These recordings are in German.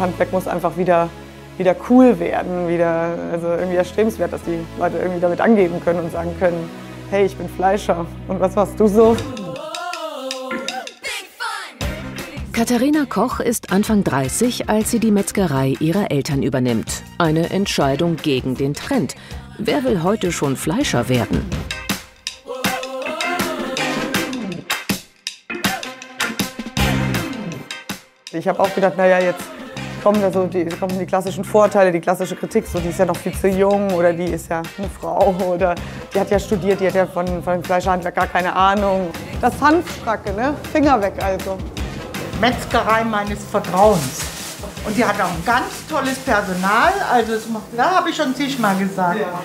Handwerk muss einfach wieder, wieder cool werden, wieder, also irgendwie erstrebenswert, dass die Leute irgendwie damit angeben können und sagen können, hey, ich bin Fleischer und was machst du so? Katharina Koch ist Anfang 30, als sie die Metzgerei ihrer Eltern übernimmt. Eine Entscheidung gegen den Trend. Wer will heute schon Fleischer werden? Ich habe auch gedacht, naja, jetzt kommen, da so die, kommen die klassischen Vorteile, die klassische Kritik, so die ist ja noch viel zu jung oder die ist ja eine Frau oder die hat ja studiert, die hat ja von, von Fleischhandwerk gar keine Ahnung. Das Hanfstracke, ne? Finger weg also. Metzgerei meines Vertrauens. Und die hat auch ein ganz tolles Personal, also es macht, da habe ich schon zigmal gesagt. Ja.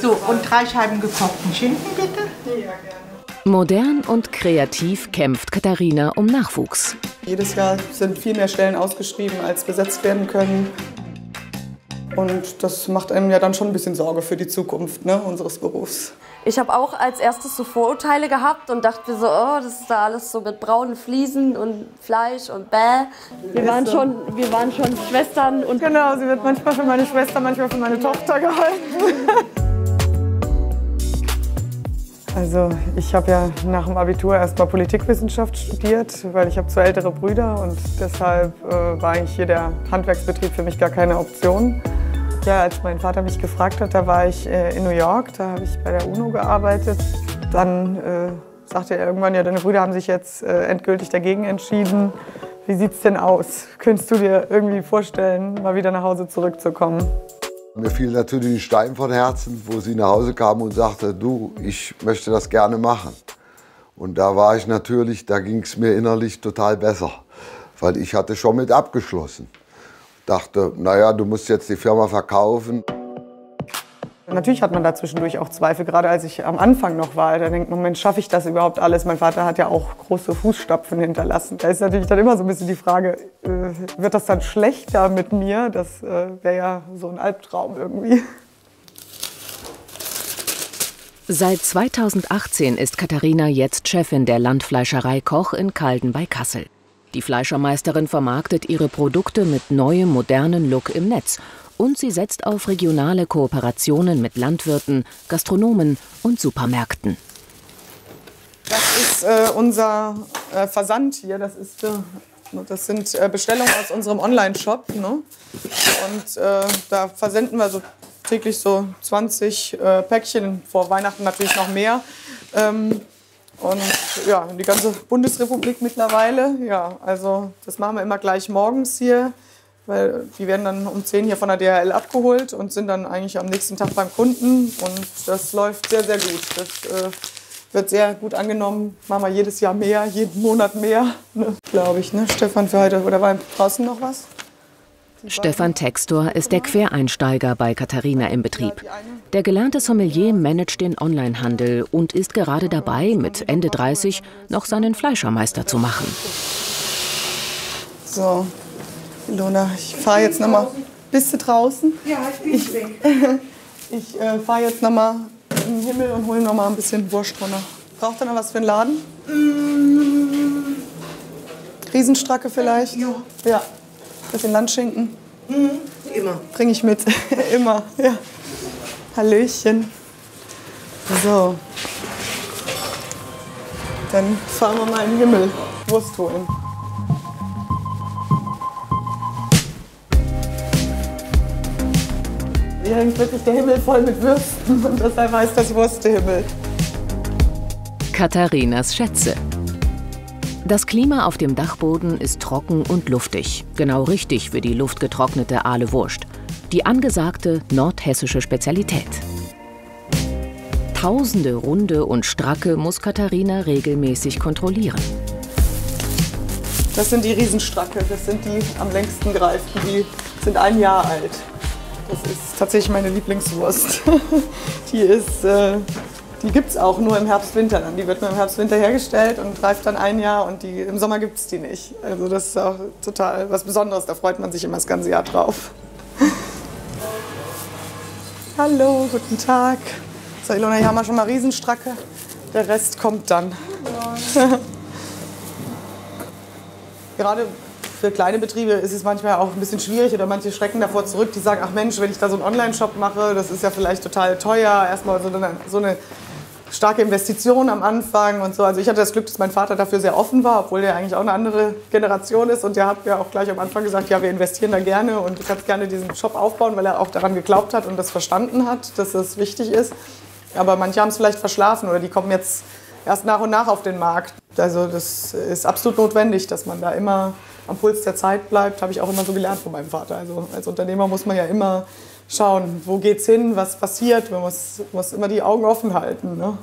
So, und drei Scheiben gekochten Schinken bitte. Ja, gerne. Modern und kreativ kämpft Katharina um Nachwuchs. Jedes Jahr sind viel mehr Stellen ausgeschrieben, als besetzt werden können. Und das macht einem ja dann schon ein bisschen Sorge für die Zukunft ne, unseres Berufs. Ich habe auch als erstes so Vorurteile gehabt und dachte mir so, oh, das ist da alles so mit braunen Fliesen und Fleisch und bäh. Wir waren schon, wir waren schon Schwestern und genau, sie wird manchmal für meine Schwester, manchmal für meine Tochter gehalten. Also ich habe ja nach dem Abitur erstmal Politikwissenschaft studiert, weil ich habe zwei ältere Brüder und deshalb äh, war eigentlich hier der Handwerksbetrieb für mich gar keine Option. Ja, als mein Vater mich gefragt hat, da war ich äh, in New York, da habe ich bei der UNO gearbeitet. Dann äh, sagte er irgendwann, ja, deine Brüder haben sich jetzt äh, endgültig dagegen entschieden. Wie sieht's denn aus? Könntest du dir irgendwie vorstellen, mal wieder nach Hause zurückzukommen? Mir fiel natürlich ein Stein von Herzen, wo sie nach Hause kam und sagte, du, ich möchte das gerne machen. Und da war ich natürlich, da ging es mir innerlich total besser, weil ich hatte schon mit abgeschlossen. Dachte, naja, du musst jetzt die Firma verkaufen. Natürlich hat man da zwischendurch auch Zweifel, gerade als ich am Anfang noch war. Da denkt man, Mensch, schaffe ich das überhaupt alles? Mein Vater hat ja auch große Fußstapfen hinterlassen. Da ist natürlich dann immer so ein bisschen die Frage, äh, wird das dann schlechter mit mir? Das äh, wäre ja so ein Albtraum irgendwie. Seit 2018 ist Katharina jetzt Chefin der Landfleischerei Koch in Kalden bei Kassel. Die Fleischermeisterin vermarktet ihre Produkte mit neuem modernen Look im Netz und sie setzt auf regionale Kooperationen mit Landwirten, Gastronomen und Supermärkten. Das ist äh, unser äh, Versand hier. Das, ist, äh, das sind äh, Bestellungen aus unserem Online-Shop. Ne? Und äh, da versenden wir so täglich so 20 äh, Päckchen, vor Weihnachten natürlich noch mehr. Ähm, und ja, die ganze Bundesrepublik mittlerweile. Ja, also das machen wir immer gleich morgens hier weil die werden dann um 10 hier von der DHL abgeholt und sind dann eigentlich am nächsten Tag beim Kunden. Und das läuft sehr, sehr gut. Das äh, wird sehr gut angenommen. Machen wir jedes Jahr mehr, jeden Monat mehr, ne? glaube ich. Ne? Stefan, für heute, oder war draußen noch was? Stefan Textor ist der Quereinsteiger bei Katharina im Betrieb. Der gelernte Sommelier managt den Onlinehandel und ist gerade dabei, mit Ende 30 noch seinen Fleischermeister zu machen. So, Ilona, ich fahre jetzt nochmal. Bist du draußen? Ja, ich bin Ich, ich äh, fahre jetzt nochmal in den Himmel und hole nochmal ein bisschen Wurst runter. Braucht ihr noch was für einen Laden? Mm. Riesenstracke vielleicht? Ja. Ja. Bisschen Landschinken? Mhm. Immer. Bring ich mit. Immer, ja. Hallöchen. So. Dann fahren wir mal in den Himmel. Wurst holen. Hier hängt wirklich der Himmel voll mit Würsten und deshalb heißt das Wurstehimmel. Katharinas Schätze. Das Klima auf dem Dachboden ist trocken und luftig. Genau richtig für die luftgetrocknete Aale Wurst. Die angesagte nordhessische Spezialität. Tausende Runde und Stracke muss Katharina regelmäßig kontrollieren. Das sind die Riesenstracke, das sind die am längsten greifen, die sind ein Jahr alt. Das ist tatsächlich meine Lieblingswurst. die ist, äh, die gibt es auch nur im Herbst-Winter. Die wird nur im Herbst-Winter hergestellt und reift dann ein Jahr und die, im Sommer gibt es die nicht. Also das ist auch total was Besonderes. Da freut man sich immer das ganze Jahr drauf. Hallo, guten Tag. So, Ilona, hier haben wir schon mal Riesenstracke. Der Rest kommt dann. Gerade für kleine Betriebe ist es manchmal auch ein bisschen schwierig oder manche schrecken davor zurück, die sagen, ach Mensch, wenn ich da so einen Online-Shop mache, das ist ja vielleicht total teuer, erstmal so eine, so eine starke Investition am Anfang und so. Also ich hatte das Glück, dass mein Vater dafür sehr offen war, obwohl der eigentlich auch eine andere Generation ist und der hat mir auch gleich am Anfang gesagt, ja, wir investieren da gerne und ich kann gerne diesen Shop aufbauen, weil er auch daran geglaubt hat und das verstanden hat, dass das wichtig ist. Aber manche haben es vielleicht verschlafen oder die kommen jetzt erst nach und nach auf den Markt. Also das ist absolut notwendig, dass man da immer am Puls der Zeit bleibt, habe ich auch immer so gelernt von meinem Vater. Also als Unternehmer muss man ja immer schauen, wo geht's hin, was passiert. Man muss, muss immer die Augen offen halten. Ne?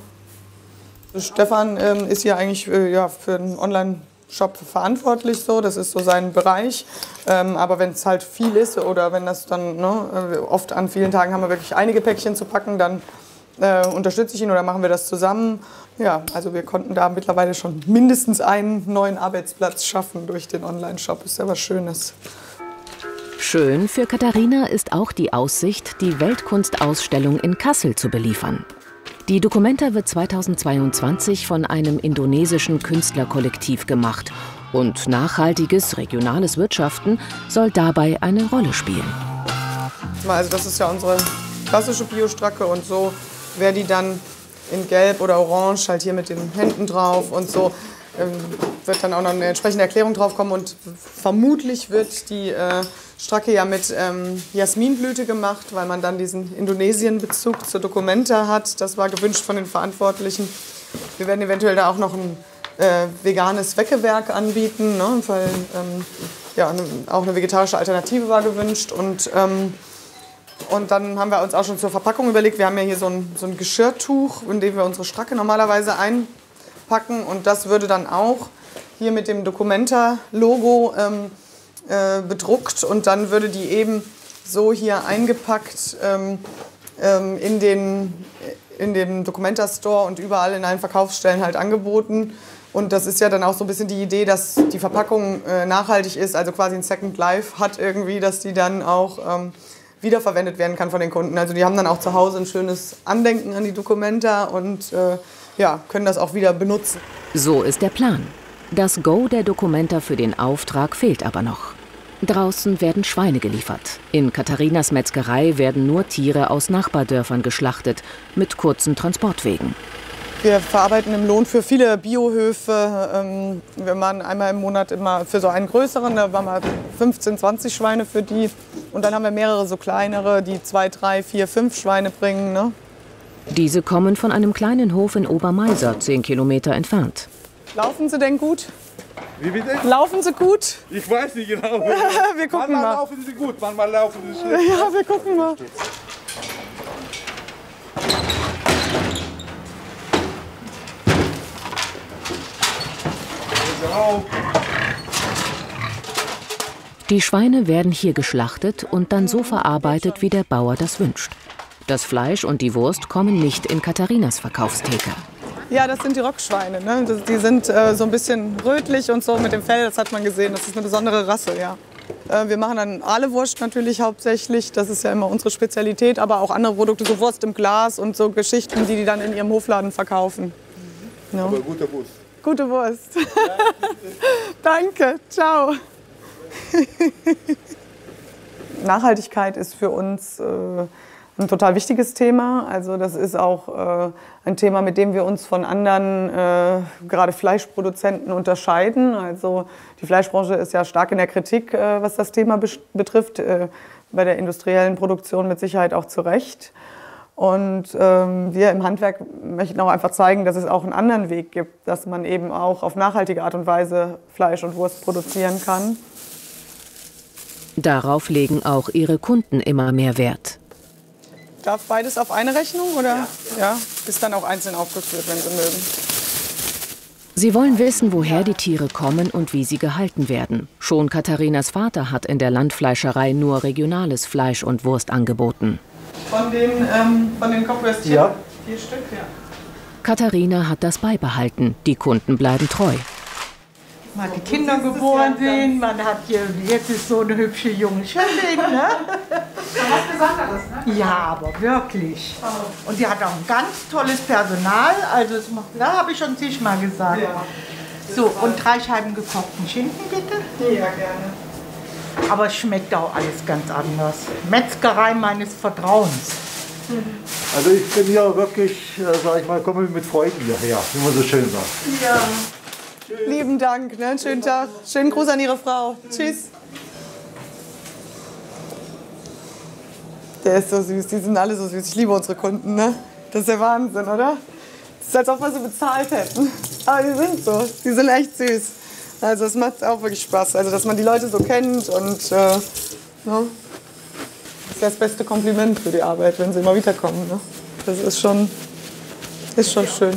Stefan ähm, ist ja eigentlich äh, ja, für einen Online-Shop verantwortlich, so. das ist so sein Bereich. Ähm, aber wenn es halt viel ist oder wenn das dann, ne, äh, oft an vielen Tagen haben wir wirklich einige Päckchen zu packen, dann äh, unterstütze ich ihn oder machen wir das zusammen. Ja, also wir konnten da mittlerweile schon mindestens einen neuen Arbeitsplatz schaffen durch den Online-Shop. Ist ja was Schönes. Schön für Katharina ist auch die Aussicht, die Weltkunstausstellung in Kassel zu beliefern. Die Documenta wird 2022 von einem indonesischen Künstlerkollektiv gemacht und nachhaltiges regionales Wirtschaften soll dabei eine Rolle spielen. Also das ist ja unsere klassische Biostracke und so wäre die dann in Gelb oder Orange, halt hier mit den Händen drauf und so. Ähm, wird dann auch noch eine entsprechende Erklärung drauf kommen und vermutlich wird die äh, Stracke ja mit ähm, Jasminblüte gemacht, weil man dann diesen Indonesien-Bezug zur Dokumenta hat. Das war gewünscht von den Verantwortlichen. Wir werden eventuell da auch noch ein äh, veganes Weckewerk anbieten, ne, weil ähm, ja, auch eine vegetarische Alternative war gewünscht und ähm, und dann haben wir uns auch schon zur Verpackung überlegt. Wir haben ja hier so ein, so ein Geschirrtuch, in dem wir unsere Stracke normalerweise einpacken. Und das würde dann auch hier mit dem Documenta-Logo ähm, äh, bedruckt. Und dann würde die eben so hier eingepackt ähm, ähm, in den in dem Documenta Store und überall in allen Verkaufsstellen halt angeboten. Und das ist ja dann auch so ein bisschen die Idee, dass die Verpackung äh, nachhaltig ist, also quasi ein Second Life hat irgendwie, dass die dann auch ähm, wiederverwendet werden kann von den Kunden. Also die haben dann auch zu Hause ein schönes Andenken an die Dokumenta und äh, ja, können das auch wieder benutzen. So ist der Plan. Das Go der Dokumenta für den Auftrag fehlt aber noch. Draußen werden Schweine geliefert. In Katharinas Metzgerei werden nur Tiere aus Nachbardörfern geschlachtet, mit kurzen Transportwegen. Wir verarbeiten im Lohn für viele Biohöfe. Ähm, wir machen einmal im Monat immer für so einen größeren, da waren wir 15, 20 Schweine für die. Und dann haben wir mehrere so kleinere, die zwei, drei, vier, fünf Schweine bringen. Ne? Diese kommen von einem kleinen Hof in Obermeiser, zehn Kilometer entfernt. Laufen sie denn gut? Wie bitte? Laufen sie gut? Ich weiß nicht genau. wir gucken manchmal mal. laufen sie gut, manchmal laufen sie schlecht. Ja, wir gucken mal. Die Schweine werden hier geschlachtet und dann so verarbeitet, wie der Bauer das wünscht. Das Fleisch und die Wurst kommen nicht in Katharinas Verkaufstheke. Ja, das sind die Rockschweine. Ne? Die sind äh, so ein bisschen rötlich und so mit dem Fell, das hat man gesehen. Das ist eine besondere Rasse, ja. Äh, wir machen dann Ahlewurst natürlich hauptsächlich. Das ist ja immer unsere Spezialität, aber auch andere Produkte, so Wurst im Glas und so Geschichten, die die dann in ihrem Hofladen verkaufen. Ja. Aber guter Bus. Gute Wurst. Danke, ciao. Nachhaltigkeit ist für uns äh, ein total wichtiges Thema. Also das ist auch äh, ein Thema, mit dem wir uns von anderen, äh, gerade Fleischproduzenten, unterscheiden. Also die Fleischbranche ist ja stark in der Kritik, äh, was das Thema betrifft. Äh, bei der industriellen Produktion mit Sicherheit auch zu Recht. Und ähm, wir im Handwerk möchten auch einfach zeigen, dass es auch einen anderen Weg gibt, dass man eben auch auf nachhaltige Art und Weise Fleisch und Wurst produzieren kann. Darauf legen auch ihre Kunden immer mehr Wert. Darf beides auf eine Rechnung oder? Ja. Ist dann auch einzeln aufgeführt, wenn Sie mögen. Sie wollen wissen, woher die Tiere kommen und wie sie gehalten werden. Schon Katharinas Vater hat in der Landfleischerei nur regionales Fleisch und Wurst angeboten. Von den, ähm, von den Kopfwürstchen? Ja. Vier Stück, ja. Katharina hat das beibehalten. Die Kunden bleiben treu. Man hat die Kinder geboren sehen, man hat hier, jetzt ist so eine hübsche junge Chefin, ne? Was Besonderes, ne? Ja, aber wirklich. Und die hat auch ein ganz tolles Personal, also es macht, da habe ich schon zigmal gesagt. Ja. So, und drei Scheiben gekochten Schinken bitte. Ja, gerne. Aber es schmeckt auch alles ganz anders. Metzgerei meines Vertrauens. Also ich bin hier wirklich, äh, sag ich mal, komme mit Freuden hierher, wie man so schön sagt. Ja. Lieben Dank, ne? Schönen Tag. Schönen Gruß an Ihre Frau. Tschüss. Der ist so süß, die sind alle so süß. Ich liebe unsere Kunden, ne? Das ist der Wahnsinn, oder? Das ist, als ob wir sie bezahlt hätten. Aber die sind so, die sind echt süß. Also es macht auch wirklich Spaß, also dass man die Leute so kennt und äh, ne? das ist das beste Kompliment für die Arbeit, wenn sie immer wiederkommen. Ne? Das ist schon, ist schon schön.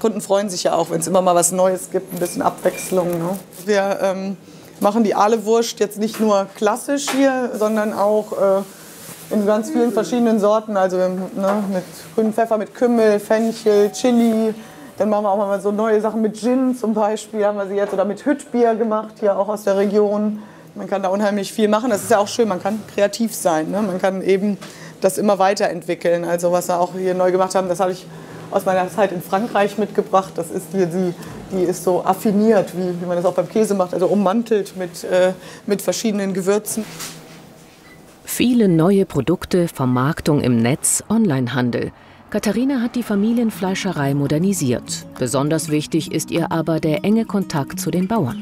Kunden freuen sich ja auch, wenn es immer mal was Neues gibt, ein bisschen Abwechslung. Ne? Wir ähm, machen die Aale-Wurst jetzt nicht nur klassisch hier, sondern auch äh, in ganz vielen verschiedenen Sorten. Also ne, mit grünem Pfeffer, mit Kümmel, Fenchel, Chili. Dann machen wir auch mal so neue Sachen mit Gin zum Beispiel, haben wir sie jetzt oder mit Hüttbier gemacht, hier auch aus der Region. Man kann da unheimlich viel machen. Das ist ja auch schön, man kann kreativ sein. Ne? Man kann eben das immer weiterentwickeln. Also was wir auch hier neu gemacht haben, das habe ich aus meiner Zeit in Frankreich mitgebracht. Das ist hier die, die ist so affiniert, wie, wie man das auch beim Käse macht, also ummantelt mit, äh, mit verschiedenen Gewürzen. Viele neue Produkte, Vermarktung im Netz, Onlinehandel. Katharina hat die Familienfleischerei modernisiert. Besonders wichtig ist ihr aber der enge Kontakt zu den Bauern.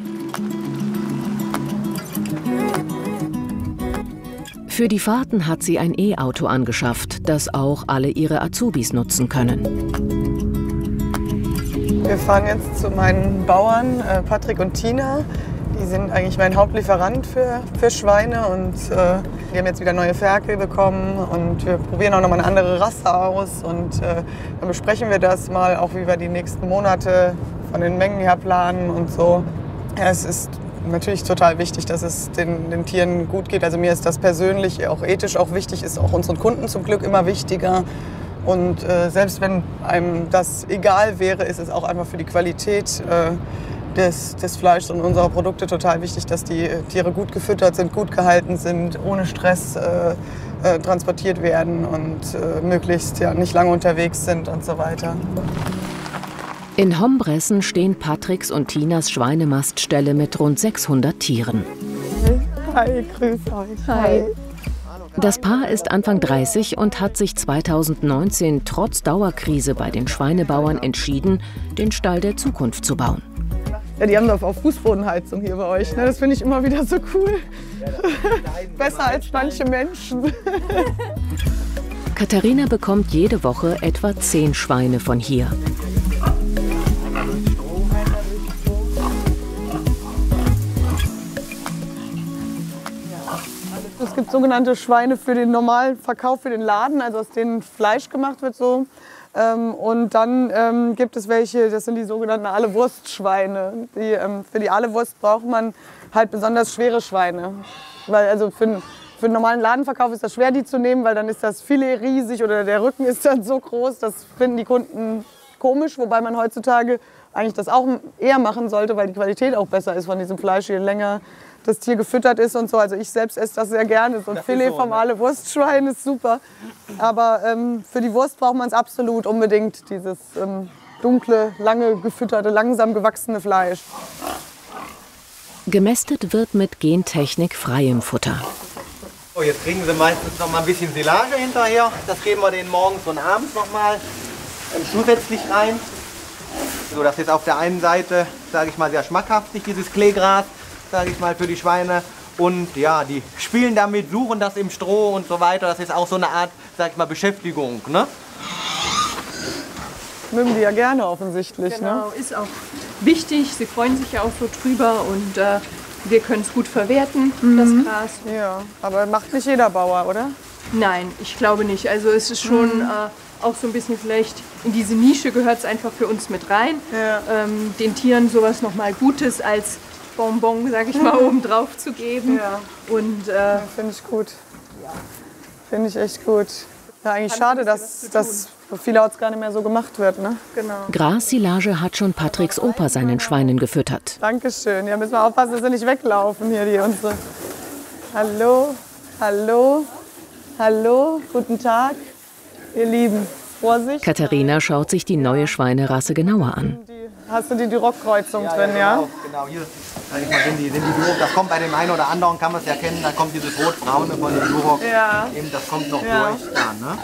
Für die Fahrten hat sie ein E-Auto angeschafft, das auch alle ihre Azubis nutzen können. Wir fahren jetzt zu meinen Bauern, äh, Patrick und Tina. Die sind eigentlich mein Hauptlieferant für, für Schweine und äh, wir haben jetzt wieder neue Ferkel bekommen und wir probieren auch noch mal eine andere Rasse aus und äh, dann besprechen wir das mal, auch wie wir die nächsten Monate von den Mengen her planen und so. Ja, es ist natürlich total wichtig, dass es den, den Tieren gut geht. Also mir ist das persönlich, auch ethisch auch wichtig, ist auch unseren Kunden zum Glück immer wichtiger. Und äh, selbst wenn einem das egal wäre, ist es auch einfach für die Qualität äh, des, des Fleischs und unserer Produkte total wichtig, dass die Tiere gut gefüttert sind, gut gehalten sind, ohne Stress äh, äh, transportiert werden und äh, möglichst ja, nicht lange unterwegs sind und so weiter. In Hombressen stehen Patricks und Tinas Schweinemastställe mit rund 600 Tieren. Hi, grüß euch. Hi. Das Paar ist Anfang 30 und hat sich 2019 trotz Dauerkrise bei den Schweinebauern entschieden, den Stall der Zukunft zu bauen. Ja, die haben doch auch Fußbodenheizung hier bei euch. Ne? Das finde ich immer wieder so cool. Besser als manche Menschen. Katharina bekommt jede Woche etwa zehn Schweine von hier. Es gibt sogenannte Schweine für den normalen Verkauf für den Laden, also aus denen Fleisch gemacht wird so. Ähm, und dann ähm, gibt es welche, das sind die sogenannten Aale-Wurstschweine. Die, ähm, für die Aale-Wurst braucht man halt besonders schwere Schweine. Weil also für, für einen normalen Ladenverkauf ist das schwer, die zu nehmen, weil dann ist das Filet riesig oder der Rücken ist dann so groß. Das finden die Kunden komisch, wobei man heutzutage eigentlich das auch eher machen sollte, weil die Qualität auch besser ist von diesem Fleisch, je länger das Tier gefüttert ist und so. Also ich selbst esse das sehr gerne. So ein Filet so, vom ne? Wurstschwein ist super. Aber ähm, für die Wurst braucht man es absolut unbedingt, dieses ähm, dunkle, lange gefütterte, langsam gewachsene Fleisch. Gemästet wird mit Gentechnik freiem Futter. Oh, jetzt kriegen sie meistens noch mal ein bisschen Silage hinterher. Das geben wir denen morgens und abends noch mal ähm, zusätzlich rein. So, das ist auf der einen Seite, sage ich mal, sehr schmackhaft, dieses Kleegras sage ich mal, für die Schweine. Und ja, die spielen damit, suchen das im Stroh und so weiter. Das ist auch so eine Art, sag ich mal, Beschäftigung. Ne? Mögen die ja gerne offensichtlich. Ne? Genau, ne? ist auch wichtig. Sie freuen sich ja auch so drüber und äh, wir können es gut verwerten, mhm. das Gras. Ja, aber macht nicht jeder Bauer, oder? Nein, ich glaube nicht. Also es ist schon mhm. äh, auch so ein bisschen vielleicht in diese Nische gehört es einfach für uns mit rein. Ja. Ähm, den Tieren sowas nochmal Gutes als Bonbon, sag ich mal, oben drauf zu geben. Ja. Und äh, ja, finde ich gut. Finde ich echt gut. Ja, eigentlich schade, dass das vielerorts gar nicht mehr so gemacht wird. Ne? Genau. Grassilage hat schon Patricks Opa seinen Schweinen gefüttert. Dankeschön. Ja, müssen wir aufpassen, dass sie nicht weglaufen hier, die unsere. Hallo, hallo, hallo, guten Tag, ihr Lieben. Vorsicht. Katharina schaut sich die neue Schweinerasse genauer an. Hast du die Duroc-Kreuzung drin, ja? Genau, genau. hier sag ich mal, sind die, sind die Duroc. Das kommt bei dem einen oder anderen, kann man es ja kennen, da kommt dieses rot-braune von dem Duroc. Ja. Eben, das kommt noch Ja. durch da, ne?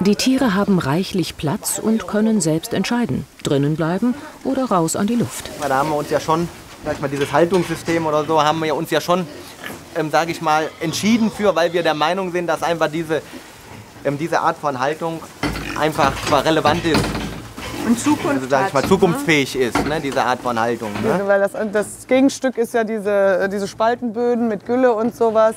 Die Tiere haben reichlich Platz und können selbst entscheiden, drinnen bleiben oder raus an die Luft. Weil Da haben wir uns ja schon, sag ich mal, dieses Haltungssystem oder so, haben wir uns ja schon, ähm, sage ich mal, entschieden für, weil wir der Meinung sind, dass einfach diese, ähm, diese Art von Haltung einfach zwar relevant ist, Und Zukunft also sage ich mal, zukunftsfähig ist, ne, diese Art von Haltung. Ne? Weil das, das Gegenstück ist ja diese, diese Spaltenböden mit Gülle und sowas.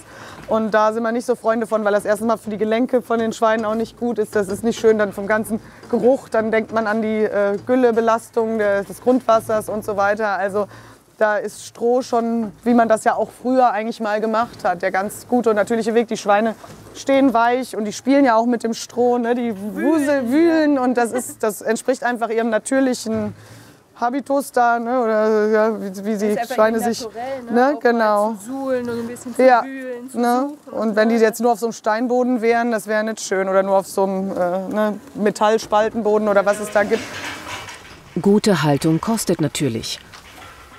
Und da sind wir nicht so Freunde von, weil das erstens mal für die Gelenke von den Schweinen auch nicht gut ist. Das ist nicht schön dann vom ganzen Geruch. Dann denkt man an die äh, Güllebelastung des, des Grundwassers und so weiter. Also da ist Stroh schon, wie man das ja auch früher eigentlich mal gemacht hat, der ganz gute und natürliche Weg. Die Schweine stehen weich und die spielen ja auch mit dem Stroh, ne? die wusel, wühlen und das, ist, das entspricht einfach ihrem natürlichen Habitus da, ne? oder ja, wie, wie die Schweine sich, naturell, ne? ne? Genau. Zu suhlen und ein bisschen zu Ja, wühlen, zu ne? suchen. Und wenn die jetzt nur auf so einem Steinboden wären, das wäre nicht schön. Oder nur auf so einem äh, ne, Metallspaltenboden oder was es da gibt. Gute Haltung kostet natürlich.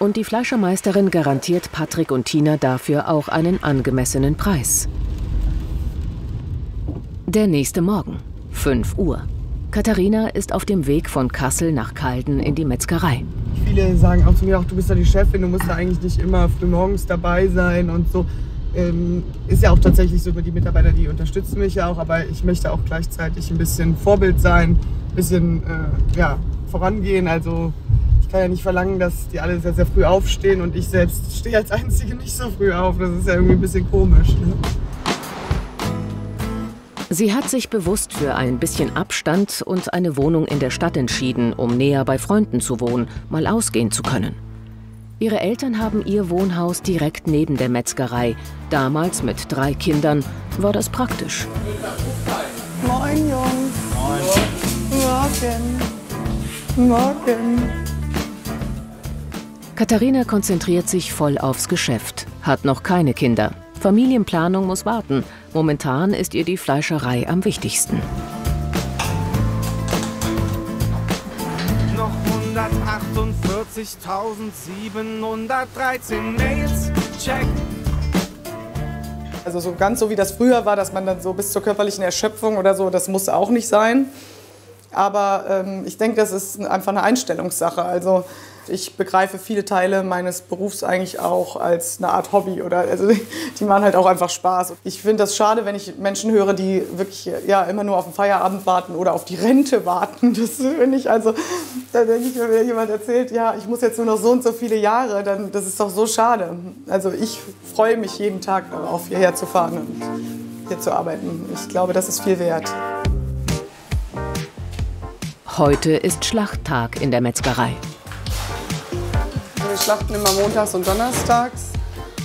Und die Fleischermeisterin garantiert Patrick und Tina dafür auch einen angemessenen Preis. Der nächste Morgen, 5 Uhr. Katharina ist auf dem Weg von Kassel nach Calden in die Metzgerei. Viele sagen auch zu mir, auch, du bist ja die Chefin, du musst da eigentlich nicht immer frühmorgens dabei sein und so. Ähm, ist ja auch tatsächlich so, die Mitarbeiter, die unterstützen mich ja auch, aber ich möchte auch gleichzeitig ein bisschen Vorbild sein, ein bisschen äh, ja, vorangehen. Also kann ja nicht verlangen, dass die alle sehr, sehr früh aufstehen und ich selbst stehe als Einzige nicht so früh auf. Das ist ja irgendwie ein bisschen komisch. Ne? Sie hat sich bewusst für ein bisschen Abstand und eine Wohnung in der Stadt entschieden, um näher bei Freunden zu wohnen, mal ausgehen zu können. Ihre Eltern haben ihr Wohnhaus direkt neben der Metzgerei. Damals mit drei Kindern war das praktisch. Moin Jungs. Morgen. Morgen. Katharina konzentriert sich voll aufs Geschäft, hat noch keine Kinder. Familienplanung muss warten. Momentan ist ihr die Fleischerei am wichtigsten. Noch 148.713 Mails. Check. Also so ganz so wie das früher war, dass man dann so bis zur körperlichen Erschöpfung oder so, das muss auch nicht sein. Aber ähm, ich denke, das ist einfach eine Einstellungssache. Also ich begreife viele Teile meines Berufs eigentlich auch als eine Art Hobby oder also die, machen halt auch einfach Spaß. Ich finde das schade, wenn ich Menschen höre, die wirklich ja immer nur auf den Feierabend warten oder auf die Rente warten. Das finde ich also, da denke ich, wenn mir jemand erzählt, ja, ich muss jetzt nur noch so und so viele Jahre, dann das ist doch so schade. Also ich freue mich jeden Tag darauf, hierher zu fahren und hier zu arbeiten. Ich glaube, das ist viel wert. Heute ist Schlachttag in der Metzgerei. Schlachten immer montags und donnerstags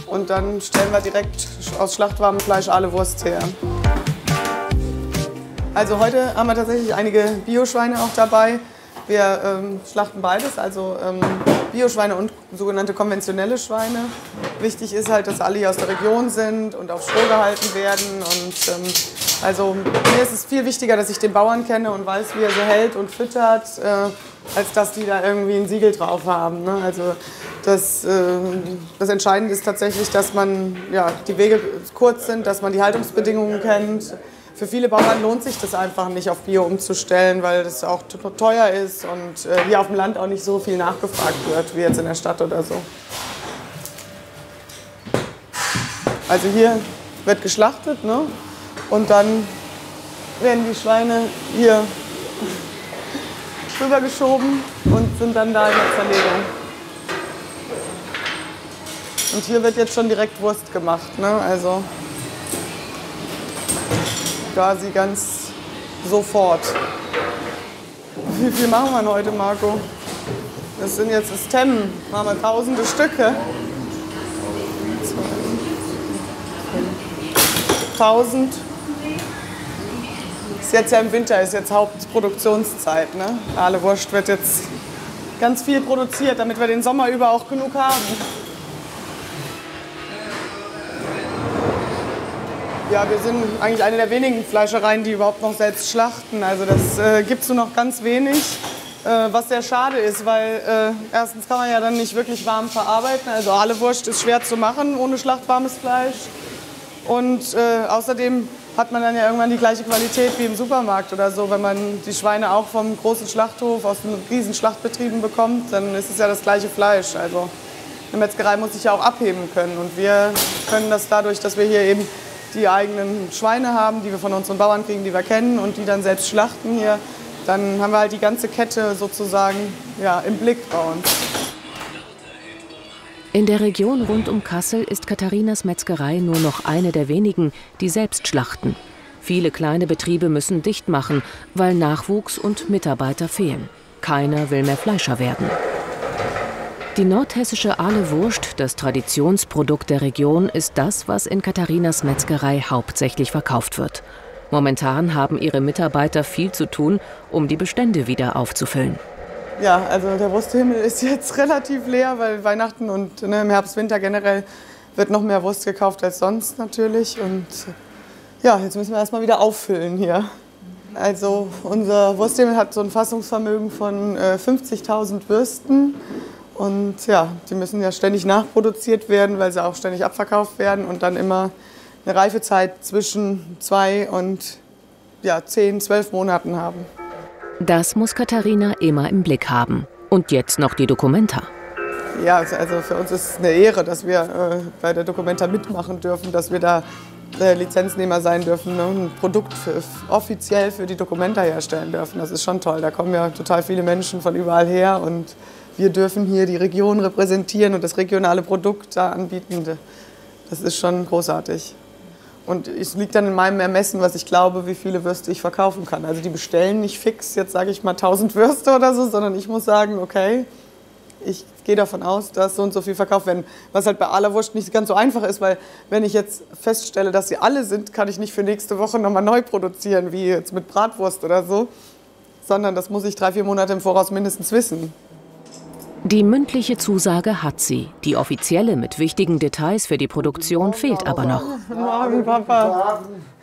und dann stellen wir direkt aus schlachtwarmem Fleisch alle Wurst her. Also heute haben wir tatsächlich einige Bioschweine auch dabei. Wir ähm, schlachten beides, also ähm, Bioschweine und sogenannte konventionelle Schweine. Wichtig ist halt, dass alle hier aus der Region sind und auf Stroh gehalten werden. Und, ähm, also mir ist es viel wichtiger, dass ich den Bauern kenne und weiß, wie er so hält und füttert, äh, als dass die da irgendwie ein Siegel drauf haben. Ne? Also das, äh, das Entscheidende ist tatsächlich, dass man ja, die Wege kurz sind, dass man die Haltungsbedingungen kennt. Für viele Bauern lohnt sich das einfach nicht auf Bio umzustellen, weil das auch teuer ist und äh, hier auf dem Land auch nicht so viel nachgefragt wird wie jetzt in der Stadt oder so. Also hier wird geschlachtet ne? Und dann werden die Schweine hier rübergeschoben und sind dann da in der Zerlegung. Und hier wird jetzt schon direkt Wurst gemacht. Ne? Also quasi ganz sofort. Wie viel machen wir heute, Marco? Das sind jetzt das Temmen. Machen wir tausende Stücke. Tausend. Ist jetzt ja im Winter, ist jetzt Hauptproduktionszeit. Ne? Alle Wurst wird jetzt ganz viel produziert, damit wir den Sommer über auch genug haben. Ja, wir sind eigentlich eine der wenigen Fleischereien, die überhaupt noch selbst schlachten. Also das äh, gibt es nur noch ganz wenig. Äh, was sehr schade ist, weil äh, erstens kann man ja dann nicht wirklich warm verarbeiten. Also alle Wurst ist schwer zu machen ohne schlachtwarmes Fleisch. Und äh, außerdem hat man dann ja irgendwann die gleiche Qualität wie im Supermarkt oder so. Wenn man die Schweine auch vom großen Schlachthof aus den riesen Schlachtbetrieben bekommt, dann ist es ja das gleiche Fleisch. Also eine Metzgerei muss sich ja auch abheben können. Und wir können das dadurch, dass wir hier eben die eigenen Schweine haben, die wir von unseren Bauern kriegen, die wir kennen und die dann selbst schlachten hier, dann haben wir halt die ganze Kette sozusagen ja, im Blick bei uns. In der Region rund um Kassel ist Katharinas Metzgerei nur noch eine der wenigen, die selbst schlachten. Viele kleine Betriebe müssen dicht machen, weil Nachwuchs und Mitarbeiter fehlen. Keiner will mehr Fleischer werden. Die nordhessische Ahle Wurst, das Traditionsprodukt der Region, ist das, was in Katharinas Metzgerei hauptsächlich verkauft wird. Momentan haben ihre Mitarbeiter viel zu tun, um die Bestände wieder aufzufüllen. Ja, also der Wursthimmel ist jetzt relativ leer, weil Weihnachten und ne, im Herbst, Winter generell wird noch mehr Wurst gekauft als sonst natürlich. Und ja, jetzt müssen wir erstmal wieder auffüllen hier. Also unser Wursthimmel hat so ein Fassungsvermögen von äh, 50.000 Würsten. Und ja, die müssen ja ständig nachproduziert werden, weil sie auch ständig abverkauft werden und dann immer eine Reifezeit zwischen zwei und ja, zehn, zwölf Monaten haben. Das muss Katharina immer im Blick haben. Und jetzt noch die Dokumenta. Ja, also für uns ist es eine Ehre, dass wir äh, bei der Dokumenta mitmachen dürfen, dass wir da äh, Lizenznehmer sein dürfen, ne? ein Produkt für, offiziell für die Dokumenta herstellen dürfen. Das ist schon toll. Da kommen ja total viele Menschen von überall her und wir dürfen hier die Region repräsentieren und das regionale Produkt da anbieten. Das ist schon großartig. Und es liegt dann in meinem Ermessen, was ich glaube, wie viele Würste ich verkaufen kann. Also die bestellen nicht fix, jetzt sage ich mal 1000 Würste oder so, sondern ich muss sagen, okay, ich gehe davon aus, dass so und so viel verkauft werden. Was halt bei aller Wurst nicht ganz so einfach ist, weil wenn ich jetzt feststelle, dass sie alle sind, kann ich nicht für nächste Woche nochmal neu produzieren, wie jetzt mit Bratwurst oder so, sondern das muss ich drei, vier Monate im Voraus mindestens wissen. Die mündliche Zusage hat sie. Die offizielle mit wichtigen Details für die Produktion fehlt aber noch. Morgen, Papa.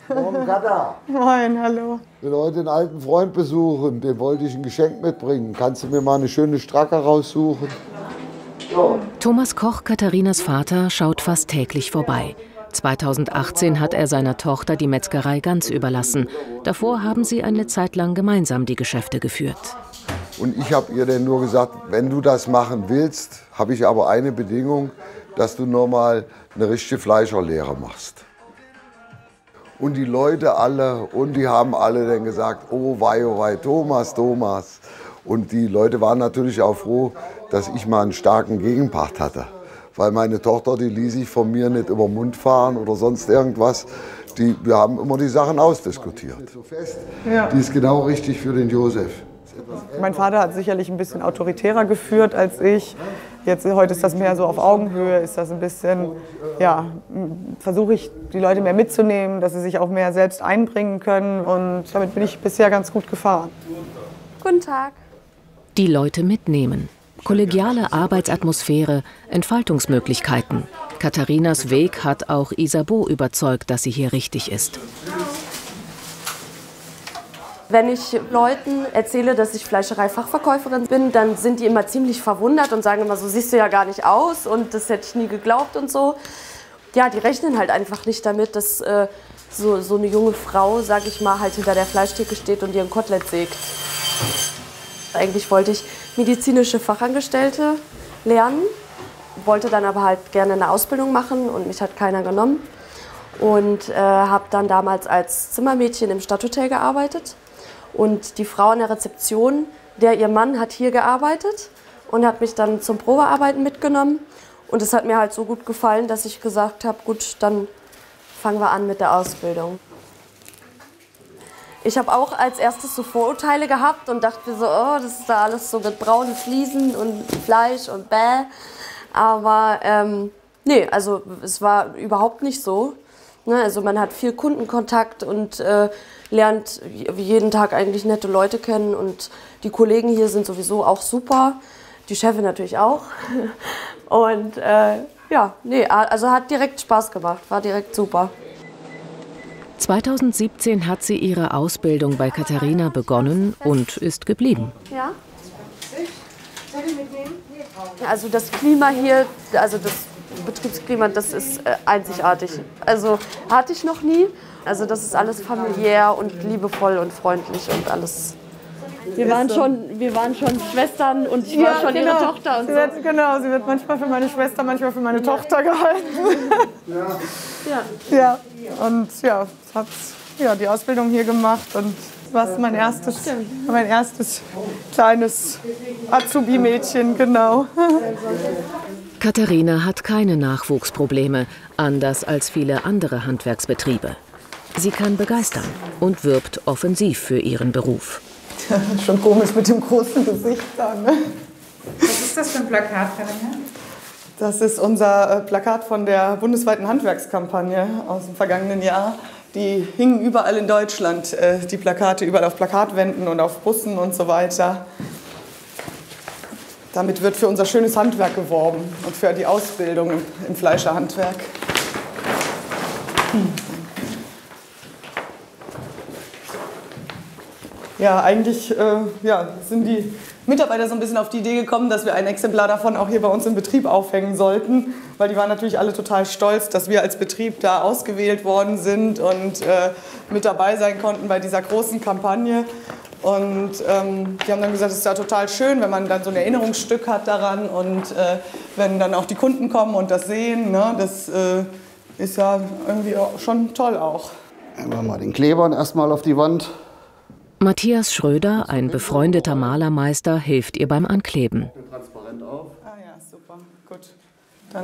Morgen, Katha. Moin, hallo. Ich will heute einen alten Freund besuchen, dem wollte ich ein Geschenk mitbringen. Kannst du mir mal eine schöne Stracke raussuchen? So. Thomas Koch, Katharinas Vater, schaut fast täglich vorbei. 2018 hat er seiner Tochter die Metzgerei ganz überlassen. Davor haben sie eine Zeit lang gemeinsam die Geschäfte geführt. Und ich habe ihr dann nur gesagt, wenn du das machen willst, habe ich aber eine Bedingung, dass du nochmal eine richtige Fleischerlehre machst. Und die Leute alle, und die haben alle dann gesagt, oh wei, oh wei, Thomas, Thomas. Und die Leute waren natürlich auch froh, dass ich mal einen starken Gegenpart hatte. Weil meine Tochter, die ließ sich von mir nicht über den Mund fahren oder sonst irgendwas. Die, wir haben immer die Sachen ausdiskutiert. Ja. Die ist genau richtig für den Josef. Mein Vater hat sicherlich ein bisschen autoritärer geführt als ich. Jetzt, heute ist das mehr so auf Augenhöhe, ist das ein bisschen, ja, versuche ich die Leute mehr mitzunehmen, dass sie sich auch mehr selbst einbringen können und damit bin ich bisher ganz gut gefahren. Guten Tag. Die Leute mitnehmen. Kollegiale Arbeitsatmosphäre, Entfaltungsmöglichkeiten. Katharinas Weg hat auch Isabeau überzeugt, dass sie hier richtig ist. Wenn ich Leuten erzähle, dass ich Fleischereifachverkäuferin bin, dann sind die immer ziemlich verwundert und sagen immer, so siehst du ja gar nicht aus und das hätte ich nie geglaubt und so. Ja, die rechnen halt einfach nicht damit, dass äh, so, so eine junge Frau, sag ich mal, halt hinter der Fleischtheke steht und ihren Kotelett sägt. Eigentlich wollte ich medizinische Fachangestellte lernen, wollte dann aber halt gerne eine Ausbildung machen und mich hat keiner genommen. Und äh, habe dann damals als Zimmermädchen im Stadthotel gearbeitet und die Frau an der Rezeption, der ihr Mann hat hier gearbeitet und hat mich dann zum Probearbeiten mitgenommen. Und es hat mir halt so gut gefallen, dass ich gesagt habe, gut, dann fangen wir an mit der Ausbildung. Ich habe auch als erstes so Vorurteile gehabt und dachte mir so, oh, das ist da alles so mit braunen Fliesen und Fleisch und bäh. Aber ähm, nee, also es war überhaupt nicht so. Ne? Also man hat viel Kundenkontakt und äh, lernt jeden Tag eigentlich nette Leute kennen und die Kollegen hier sind sowieso auch super. Die Chefin natürlich auch. Und äh, ja, nee, also hat direkt Spaß gemacht, war direkt super. 2017 hat sie ihre Ausbildung bei Katharina begonnen und ist geblieben. Ja, Also das Klima hier, also das Betriebsklima, das ist äh, einzigartig. Also hatte ich noch nie. Also das ist alles familiär und liebevoll und freundlich und alles. Wir waren schon, wir waren schon Schwestern und ich war schon ihre Tochter und sie so. wird, Genau, sie wird manchmal für meine Schwester, manchmal für meine Tochter gehalten. Ja. Ja, und ja, hat ja, die Ausbildung hier gemacht und war mein erstes, mein erstes kleines Azubi-Mädchen, genau. Katharina hat keine Nachwuchsprobleme, anders als viele andere Handwerksbetriebe. Sie kann begeistern und wirbt offensiv für ihren Beruf. Schon komisch mit dem großen Gesicht da, ne? Was ist das für ein Plakat, Katharina? Das ist unser äh, Plakat von der bundesweiten Handwerkskampagne aus dem vergangenen Jahr. Die hingen überall in Deutschland, äh, die Plakate, überall auf Plakatwänden und auf Bussen und so weiter. Damit wird für unser schönes Handwerk geworben und für die Ausbildung im- im Fleischerhandwerk. Hm. Ja, eigentlich äh, ja, sind die Mitarbeiter so ein bisschen auf die Idee gekommen, dass wir ein Exemplar davon auch hier bei uns im Betrieb aufhängen sollten, weil die waren natürlich alle total stolz, dass wir als Betrieb da ausgewählt worden sind und äh, mit dabei sein konnten bei dieser großen Kampagne. Und ähm, die haben dann gesagt, es ist ja total schön, wenn man dann so ein Erinnerungsstück hat daran und äh, wenn dann auch die Kunden kommen und das sehen, ne, das äh, ist ja irgendwie auch schon toll auch. Wir mal den Klebern erstmal auf die Wand. Matthias Schröder, ein befreundeter Malermeister, hilft ihr beim Ankleben. Transparent auf. Ah ja, super, gut. Dann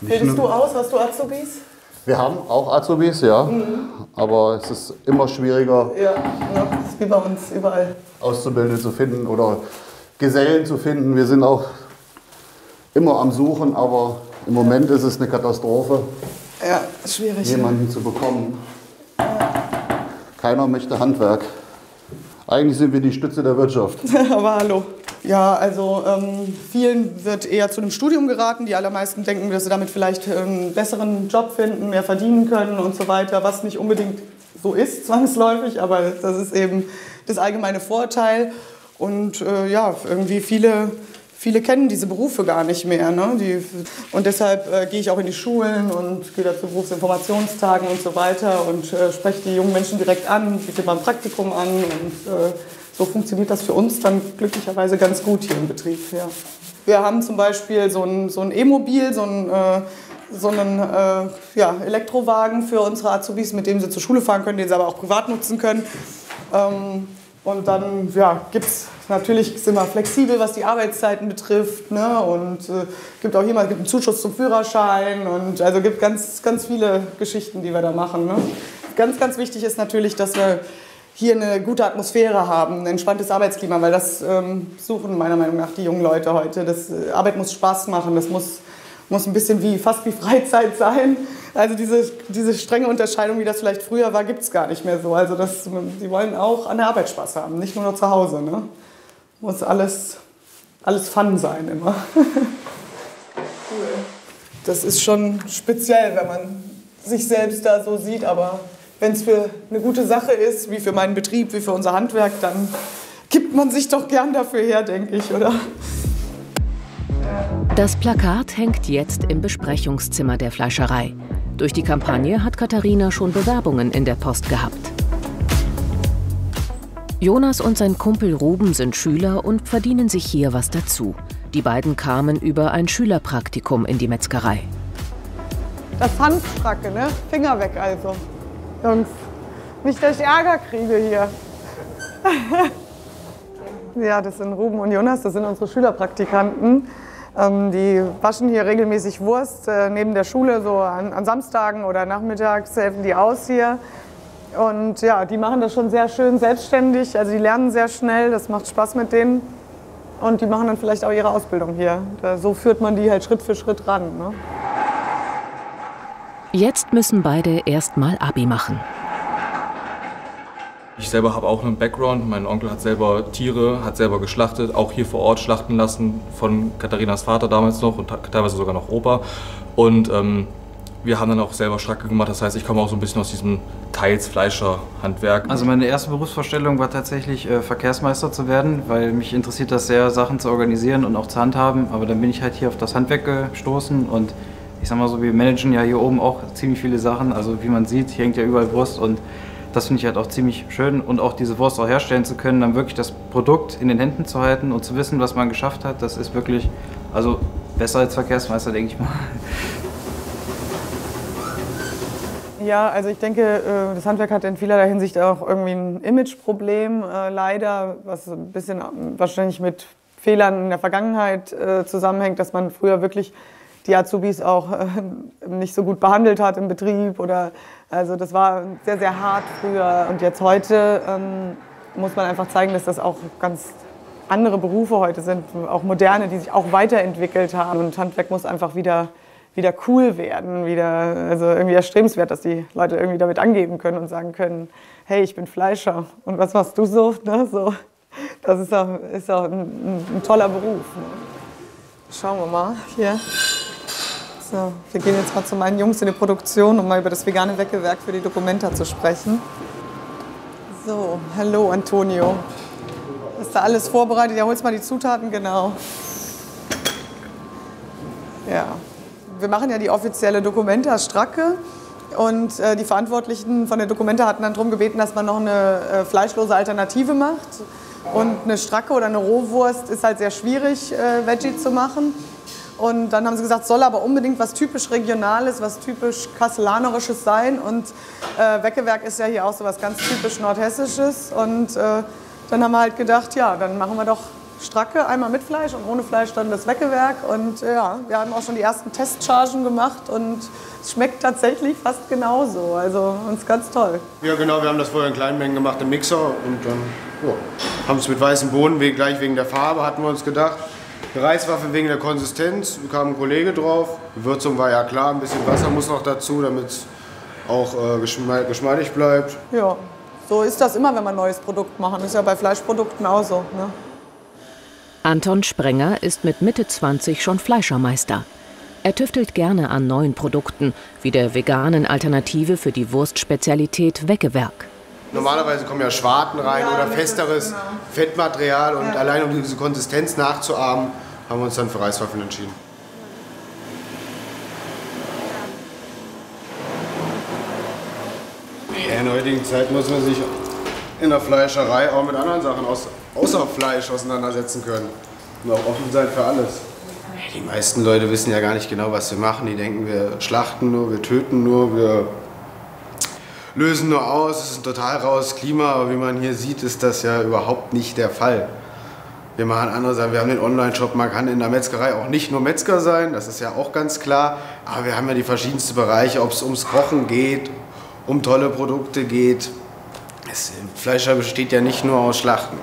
bildest du aus, hast du Azubis? Wir haben auch Azubis, ja. Aber es ist immer schwieriger, Ja, ja, das ist wie bei uns überall. Auszubildende zu finden oder Gesellen zu finden. Wir sind auch immer am Suchen, aber im Moment ist es eine Katastrophe, Ja, schwierig. jemanden zu bekommen. Keiner möchte Handwerk. Eigentlich sind wir die Stütze der Wirtschaft. Aber hallo. Ja, also ähm, vielen wird eher zu einem Studium geraten. Die allermeisten denken, dass sie damit vielleicht einen besseren Job finden, mehr verdienen können und so weiter, was nicht unbedingt so ist, zwangsläufig, aber das ist eben das allgemeine Vorteil. Und äh, ja, irgendwie viele, viele kennen diese Berufe gar nicht mehr. Ne? Die, und deshalb äh, gehe ich auch in die Schulen und gehe da zu Berufsinformationstagen und so weiter und äh, spreche die jungen Menschen direkt an, biete mal ein Praktikum an und äh, so funktioniert das für uns dann glücklicherweise ganz gut hier im Betrieb. Ja. Wir haben zum Beispiel so ein, so E-Mobil, so ein, äh, so einen äh, ja, Elektrowagen für unsere Azubis, mit dem sie zur Schule fahren können, den sie aber auch privat nutzen können. Ähm, und dann ja, gibt es natürlich sind wir flexibel, was die Arbeitszeiten betrifft. Ne? Und äh, gibt auch hier gibt einen Zuschuss zum Führerschein. Und also gibt ganz, ganz viele Geschichten, die wir da machen. Ne? Ganz, ganz wichtig ist natürlich, dass wir hier eine gute Atmosphäre haben, ein entspanntes Arbeitsklima, weil das ähm, suchen meiner Meinung nach die jungen Leute heute. Das, äh, Arbeit muss Spaß machen, das muss, muss ein bisschen wie, fast wie Freizeit sein. Also diese, diese strenge Unterscheidung, wie das vielleicht früher war, gibt es gar nicht mehr so. Also das, die wollen auch an der Arbeit Spaß haben, nicht nur noch zu Hause. Ne? Muss alles, alles Fun sein immer. Das ist schon speziell, wenn man sich selbst da so sieht, aber wenn es für eine gute Sache ist, wie für meinen Betrieb, wie für unser Handwerk, dann gibt man sich doch gern dafür her, denke ich, oder? Das Plakat hängt jetzt im Besprechungszimmer der Fleischerei. Durch die Kampagne hat Katharina schon Bewerbungen in der Post gehabt. Jonas und sein Kumpel Ruben sind Schüler und verdienen sich hier was dazu. Die beiden kamen über ein Schülerpraktikum in die Metzgerei. Das Handstracke, ne? Finger weg also. Jungs, nicht, dass ich Ärger kriege hier. ja, das sind Ruben und Jonas, das sind unsere Schülerpraktikanten. Ähm, die waschen hier regelmäßig Wurst äh, neben der Schule, so an, an Samstagen oder nachmittags helfen die aus hier. Und ja, die machen das schon sehr schön selbstständig. Also die lernen sehr schnell, das macht Spaß mit denen. Und die machen dann vielleicht auch ihre Ausbildung hier. Da, so führt man die halt Schritt für Schritt ran. Ne? Jetzt müssen beide erst mal Abi machen. Ich selber habe auch einen Background. Mein Onkel hat selber Tiere, hat selber geschlachtet, auch hier vor Ort schlachten lassen von Katharinas Vater damals noch und teilweise sogar noch Opa. Und ähm, wir haben dann auch selber Stracke gemacht. Das heißt, ich komme auch so ein bisschen aus diesem Teils-Fleischer-Handwerk. Also meine erste Berufsvorstellung war tatsächlich äh, Verkehrsmeister zu werden, weil mich interessiert das sehr, Sachen zu organisieren und auch zu handhaben. Aber dann bin ich halt hier auf das Handwerk gestoßen und ich sag mal so, wir managen ja hier oben auch ziemlich viele Sachen. Also wie man sieht, hier hängt ja überall Wurst und das finde ich halt auch ziemlich schön und auch diese Wurst auch herstellen zu können, dann wirklich das Produkt in den Händen zu halten und zu wissen, was man geschafft hat, das ist wirklich, also besser als Verkehrsmeister, denke ich mal. Ja, also ich denke, äh, das Handwerk hat in vielerlei Hinsicht auch irgendwie ein Imageproblem, äh, leider, was ein bisschen wahrscheinlich mit Fehlern in der Vergangenheit äh, zusammenhängt, dass man früher wirklich die Azubis auch nicht so gut behandelt hat im Betrieb oder also das war sehr, sehr hart früher und jetzt heute ähm, muss man einfach zeigen, dass das auch ganz andere Berufe heute sind, auch moderne, die sich auch weiterentwickelt haben und Handwerk muss einfach wieder wieder cool werden, wieder also irgendwie erstrebenswert, dass die Leute irgendwie damit angeben können und sagen können, hey, ich bin Fleischer und was machst du so? Ne? so das ist auch, ist ein, ein, ein toller Beruf. Ne? Schauen wir mal hier. So, wir gehen jetzt mal zu meinen Jungs in die Produktion, um mal über das vegane Weckewerk für die Dokumenta zu sprechen. So, hallo Antonio. Ist da alles vorbereitet? Ja, holst mal die Zutaten, genau. Ja, wir machen ja die offizielle Documenta Stracke. Und äh, die Verantwortlichen von der Documenta hatten dann darum gebeten, dass man noch eine äh, fleischlose Alternative macht. Und eine Stracke oder eine Rohwurst ist halt sehr schwierig, äh, Veggie zu machen. Und dann haben sie gesagt, soll aber unbedingt was typisch Regionales, was typisch Kastellanerisches sein. Und äh, Weckewerk ist ja hier auch so was ganz typisch Nordhessisches. Und äh, dann haben wir halt gedacht, ja, dann machen wir doch Stracke, einmal mit Fleisch und ohne Fleisch dann das Weckewerk. Und äh, ja, wir haben auch schon die ersten Testchargen gemacht und es schmeckt tatsächlich fast genauso. Also uns ganz toll. Ja genau, wir haben das vorher in kleinen Mengen gemacht im Mixer und dann ja, haben es mit weißem Bohnen, gleich wegen der Farbe hatten wir uns gedacht. Reiswaffe wegen der Konsistenz, kam ein Kollege drauf. Die Würzung war ja klar, ein bisschen Wasser muss noch dazu, damit es auch äh, geschmeidig bleibt. Ja, so ist das immer, wenn wir ein neues Produkt machen. Ist ja bei Fleischprodukten auch so. Ne? Anton Sprenger ist mit Mitte 20 schon Fleischermeister. Er tüftelt gerne an neuen Produkten, wie der veganen Alternative für die Wurstspezialität Weckewerk. Normalerweise kommen ja Schwarten rein ja, oder festeres genau. Fettmaterial und ja. allein um diese Konsistenz nachzuahmen, haben wir uns dann für Reiswaffeln entschieden. In der heutigen Zeit muss man sich in der Fleischerei auch mit anderen Sachen aus, außer Fleisch auseinandersetzen können. Und auch offen sein für alles. Die meisten Leute wissen ja gar nicht genau, was wir machen. Die denken, wir schlachten nur, wir töten nur, wir lösen nur aus, es ist ein total raues Klima. Aber wie man hier sieht, ist das ja überhaupt nicht der Fall. Wir machen andere Sachen, wir haben den Online-Shop, man kann in der Metzgerei auch nicht nur Metzger sein, das ist ja auch ganz klar. Aber wir haben ja die verschiedensten Bereiche, ob es ums Kochen geht, um tolle Produkte geht. Das Fleischer besteht ja nicht nur aus Schlachten.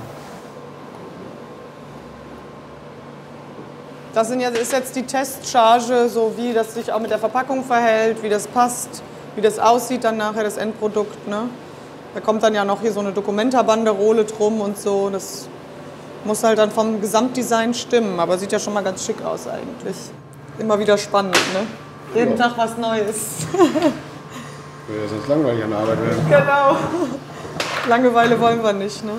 Das jetzt, ist jetzt die Testcharge, so wie das sich auch mit der Verpackung verhält, wie das passt, wie das aussieht dann nachher, das Endprodukt. Ne? Da kommt dann ja noch hier so eine Dokumenta-Banderole drum und so. Das muss halt dann vom Gesamtdesign stimmen, aber sieht ja schon mal ganz schick aus eigentlich. Immer wieder spannend, ne? Jeden ja. Tag was Neues. ja, sonst langweilig an der Arbeit werden. Genau. Langeweile wollen wir nicht, ne?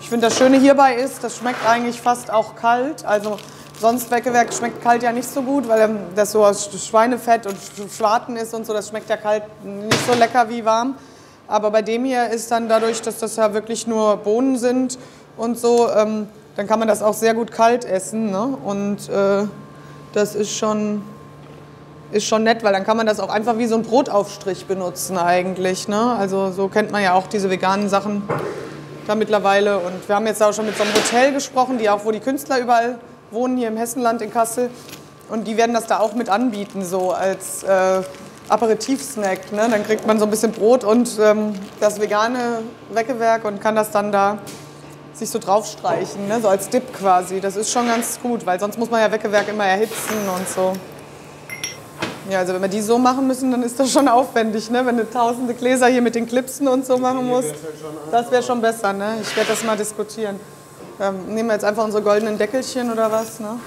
Ich finde, das Schöne hierbei ist, das schmeckt eigentlich fast auch kalt. Also sonst Weckewerk schmeckt kalt ja nicht so gut, weil das so aus Schweinefett und Schwarten ist und so. Das schmeckt ja kalt nicht so lecker wie warm. Aber bei dem hier ist dann dadurch, dass das ja wirklich nur Bohnen sind und so, ähm, dann kann man das auch sehr gut kalt essen. Ne? Und äh, das ist schon, ist schon nett, weil dann kann man das auch einfach wie so ein Brotaufstrich benutzen eigentlich. Ne? Also so kennt man ja auch diese veganen Sachen da mittlerweile. Und wir haben jetzt auch schon mit so einem Hotel gesprochen, die auch, wo die Künstler überall wohnen, hier im Hessenland in Kassel. Und die werden das da auch mit anbieten, so als äh, Aperitivsnack. Ne? Dann kriegt man so ein bisschen Brot und ähm, das vegane Weckewerk und kann das dann da sich so draufstreichen, ne? so als Dip quasi. Das ist schon ganz gut, weil sonst muss man ja Weckewerk immer erhitzen und so. Ja, also wenn wir die so machen müssen, dann ist das schon aufwendig, ne? wenn du tausende Gläser hier mit den Clipsen und so machen musst. Das wäre schon besser, ne? Ich werde das mal diskutieren. Ähm, nehmen wir jetzt einfach unsere goldenen Deckelchen oder was, ne?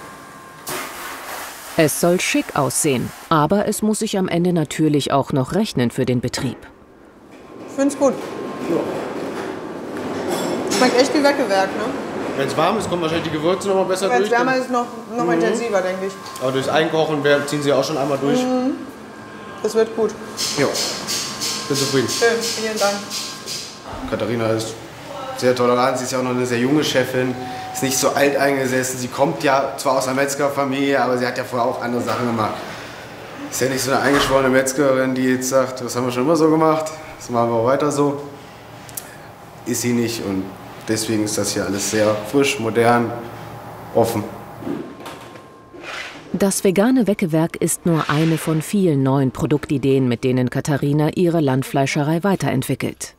Es soll schick aussehen, aber es muss sich am Ende natürlich auch noch rechnen für den Betrieb. Ich finde es gut. Schmeckt echt wie Weckewerk, ne? Wenn es warm ist, kommen wahrscheinlich die Gewürze noch mal besser Wenn es durch. wärmer ist, noch, noch Mhm. intensiver, denke ich. Aber durchs Einkochen ziehen sie auch schon einmal durch. Mhm. Das wird gut. Ja, bin zufrieden. Schön, vielen Dank. Katharina ist sehr tolerant, sie ist ja auch noch eine sehr junge Chefin, ist nicht so alt eingesessen. Sie kommt ja zwar aus einer Metzgerfamilie, aber sie hat ja vorher auch andere Sachen gemacht. Ist ja nicht so eine eingeschworene Metzgerin, die jetzt sagt, das haben wir schon immer so gemacht, das machen wir auch weiter so. Ist sie nicht und deswegen ist das hier alles sehr frisch, modern, offen. Das vegane Weckewerk ist nur eine von vielen neuen Produktideen, mit denen Katharina ihre Landfleischerei weiterentwickelt.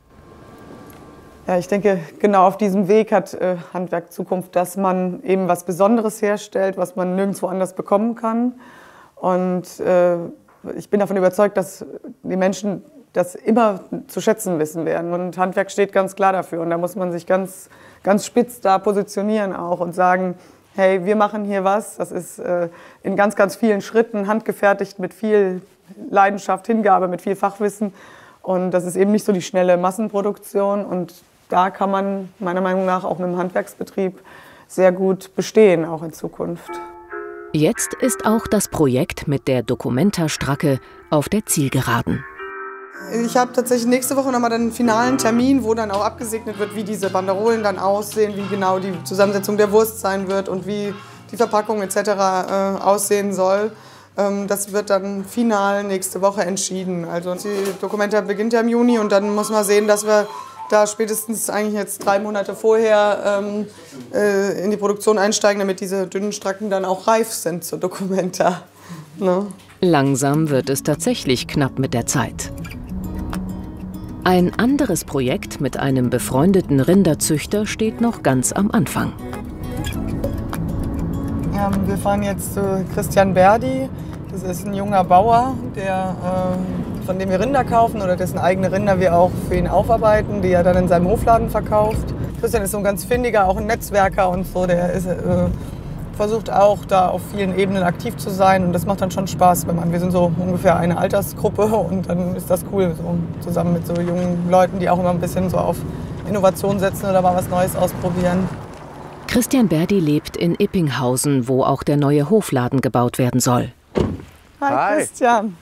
Ja, ich denke, genau auf diesem Weg hat äh, Handwerk Zukunft, dass man eben was Besonderes herstellt, was man nirgendwo anders bekommen kann. Und äh, ich bin davon überzeugt, dass die Menschen das immer zu schätzen wissen werden. Und Handwerk steht ganz klar dafür. Und da muss man sich ganz, ganz spitz da positionieren auch und sagen, hey, wir machen hier was. Das ist äh, in ganz, ganz vielen Schritten handgefertigt mit viel Leidenschaft, Hingabe, mit viel Fachwissen. Und das ist eben nicht so die schnelle Massenproduktion. Und da kann man meiner Meinung nach auch mit dem Handwerksbetrieb sehr gut bestehen, auch in Zukunft. Jetzt ist auch das Projekt mit der Documenta-Stracke auf der Zielgeraden. Ich habe tatsächlich nächste Woche nochmal den finalen Termin, wo dann auch abgesegnet wird, wie diese Banderolen dann aussehen, wie genau die Zusammensetzung der Wurst sein wird und wie die Verpackung etc. Äh, aussehen soll. Ähm, das wird dann final nächste Woche entschieden. Also die Dokumenta beginnt ja im Juni und dann muss man sehen, dass wir da spätestens eigentlich jetzt drei Monate vorher ähm, äh, in die Produktion einsteigen, damit diese dünnen Stracken dann auch reif sind zur Dokumenta. Ne? Langsam wird es tatsächlich knapp mit der Zeit. Ein anderes Projekt mit einem befreundeten Rinderzüchter steht noch ganz am Anfang. Ja, wir fahren jetzt zu Christian Berdi. Das ist ein junger Bauer, der, äh, von dem wir Rinder kaufen oder dessen eigene Rinder wir auch für ihn aufarbeiten, die er dann in seinem Hofladen verkauft. Christian ist so ein ganz findiger, auch ein Netzwerker und so. Der ist, äh, versucht auch da auf vielen Ebenen aktiv zu sein und das macht dann schon Spaß, wenn man, wir sind so ungefähr eine Altersgruppe und dann ist das cool, so zusammen mit so jungen Leuten, die auch immer ein bisschen so auf Innovation setzen oder mal was Neues ausprobieren. Christian Berdi lebt in Ippinghausen, wo auch der neue Hofladen gebaut werden soll. Hi, Hi. Christian.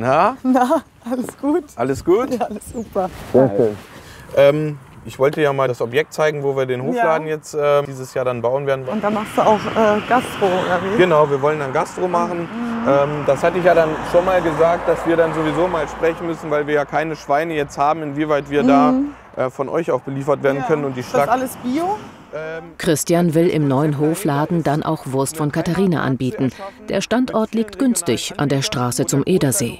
Na, Na, alles gut? alles gut? Ja, alles super. Sehr schön. Ähm, ich wollte ja mal das Objekt zeigen, wo wir den Hofladen Ja. jetzt äh, dieses Jahr dann bauen werden. Und da machst du auch äh, Gastro, oder wie? Genau, wir wollen dann Gastro machen. Ähm, das hatte ich ja dann schon mal gesagt, dass wir dann sowieso mal sprechen müssen, weil wir ja keine Schweine jetzt haben, inwieweit wir Mhm. da äh, von euch auch beliefert werden können. Und die Ist das alles Bio? Christian will im neuen Hofladen dann auch Wurst von Katharina anbieten. Der Standort liegt günstig an der Straße zum Edersee.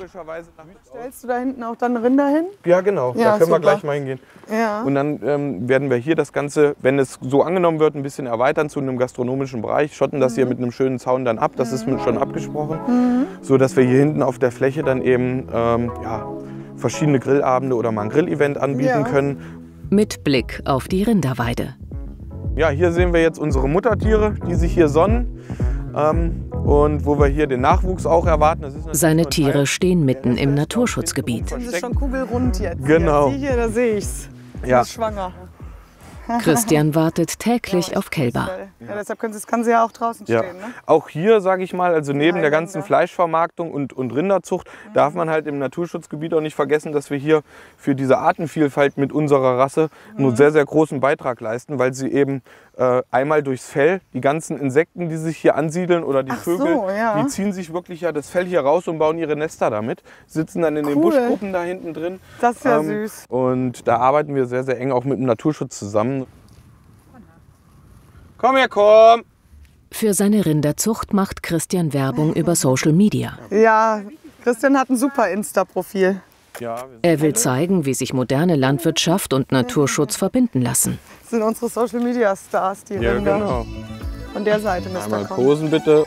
Stellst du da hinten auch dann Rinder hin? Ja, genau. Ja, da können wir super. gleich mal hingehen. Ja. Und dann ähm, werden wir hier das Ganze, wenn es so angenommen wird, ein bisschen erweitern zu einem gastronomischen Bereich. Schotten das hier mit einem schönen Zaun dann ab. Das ist mit schon abgesprochen. Mhm. So dass wir hier hinten auf der Fläche dann eben ähm, ja, verschiedene Grillabende oder mal ein Grillevent anbieten Ja. können. Mit Blick auf die Rinderweide. Ja, hier sehen wir jetzt unsere Muttertiere, die sich hier sonnen. Ähm, und wo wir hier den Nachwuchs auch erwarten. Das ist natürlich Seine Tiere stehen mitten im Naturschutzgebiet. Das ist schon kugelrund jetzt. Genau. Hier, da sehe ich's. Die Ja. ist schwanger. Christian wartet täglich auf Kälber. Ja, deshalb können sie, kann sie ja auch draußen Ja. stehen. Ne? Auch hier, sage ich mal, also neben der ganzen. Fleischvermarktung und, und Rinderzucht, darf man halt im Naturschutzgebiet auch nicht vergessen, dass wir hier für diese Artenvielfalt mit unserer Rasse Mhm. einen sehr, sehr großen Beitrag leisten, weil sie eben äh, einmal durchs Fell, die ganzen Insekten, die sich hier ansiedeln oder die Ach so, Vögel, ja. die ziehen sich wirklich ja das Fell hier raus und bauen ihre Nester damit, sitzen dann in den Cool. Buschgruppen da hinten drin. Ähm, Das ist ja süß. Und da arbeiten wir sehr, sehr eng auch mit dem Naturschutz zusammen. Komm her, komm! Für seine Rinderzucht macht Christian Werbung über Social Media. Ja, Christian hat ein super Insta-Profil. Ja, Er will zeigen, wie sich moderne Landwirtschaft und Naturschutz verbinden lassen. Das sind unsere Social-Media-Stars, die Ja, Rinder. genau. Von der Seite müsst ihr Einmal posen bitte.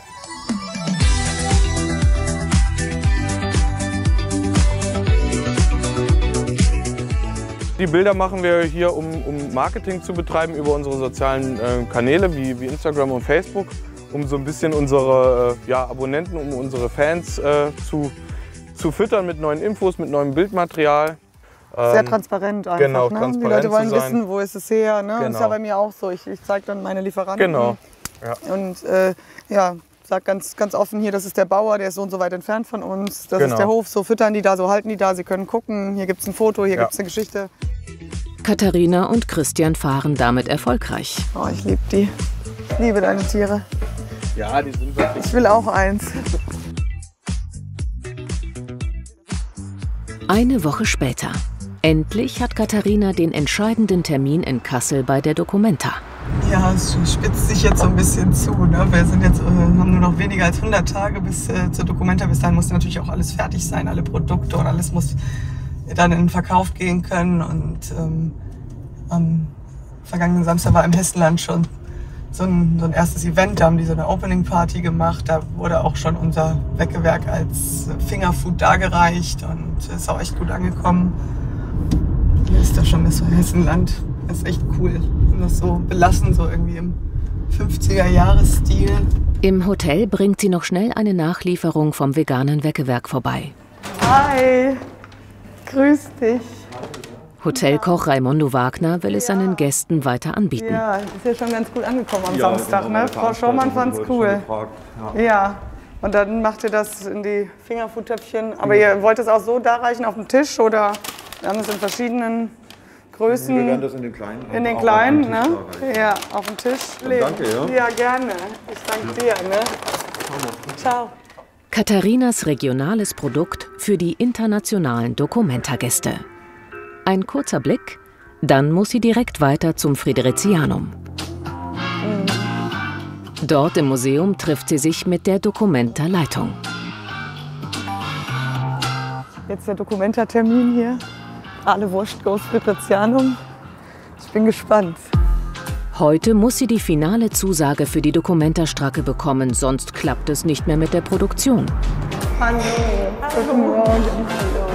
Die Bilder machen wir hier, um, um Marketing zu betreiben über unsere sozialen äh, Kanäle wie, wie Instagram und Facebook. um so ein bisschen unsere äh, ja, Abonnenten, um unsere Fans äh, zu, zu füttern mit neuen Infos, mit neuem Bildmaterial. Sehr Ähm, transparent einfach. Genau, ne? transparent Die Leute wollen wissen, wo ist es her. Ne? Das ist ja Genau. bei mir auch so. Ich, ich zeige dann meine Lieferanten. Genau. Ja. Und äh, ja, sag ganz, ganz offen hier, das ist der Bauer, der ist so und so weit entfernt von uns. Das Genau. ist der Hof, so füttern die da, so halten die da. Sie können gucken. Hier gibt es ein Foto, hier Ja. gibt es eine Geschichte. Katharina und Christian fahren damit erfolgreich. Oh, ich liebe die. Ich liebe deine Tiere. Ja, die sind wirklich. Ich will auch eins. Eine Woche später. Endlich hat Katharina den entscheidenden Termin in Kassel bei der Documenta. Ja, es spitzt sich jetzt so ein bisschen zu. Ne? Wir sind jetzt, äh, haben nur noch weniger als 100 Tage bis äh, zur Dokumenta. Bis dahin muss natürlich auch alles fertig sein, alle Produkte und alles muss dann in den Verkauf gehen können. Und ähm, am vergangenen Samstag war im Hessenland schon so ein, so ein erstes Event. Da haben die so eine Opening Party gemacht. Da wurde auch schon unser Weckewerk als Fingerfood dargereicht und ist auch echt gut angekommen. Hier ist da schon das Hessenland. Das ist echt cool. Und das so belassen, so irgendwie im 50er-Jahres-Stil. Im Hotel bringt sie noch schnell eine Nachlieferung vom veganen Weckewerk vorbei. Hi, grüß dich. Hotelkoch Raimondo Wagner will es seinen Gästen weiter anbieten. Ja, ist ja schon ganz gut angekommen am Ja, Samstag. Ne? Frau Schaumann fand's Veranstaltung cool. ja. Ja, und dann macht ihr das in die Fingerfood-Töpfchen. Aber ihr wollt es auch so darreichen auf dem Tisch oder wir haben es in verschiedenen Größen. Wir werden das in den kleinen. In den kleinen, ne? Ja, auf dem Tisch. Legen. danke, ja. Ja, gerne. Ich danke dir, ne? Ciao. Katharinas regionales Produkt für die internationalen Documenta-Gäste. Ein kurzer Blick, dann muss sie direkt weiter zum Fridericianum. Dort im Museum trifft sie sich mit der Documenta-Leitung. Jetzt der Dokumentatermin hier. Alle Wurst goes Fritrizianum. Ich bin gespannt. Heute muss sie die finale Zusage für die Documenta-Stracke bekommen, sonst klappt es nicht mehr mit der Produktion. Hallo. Guten Morgen. Hallo.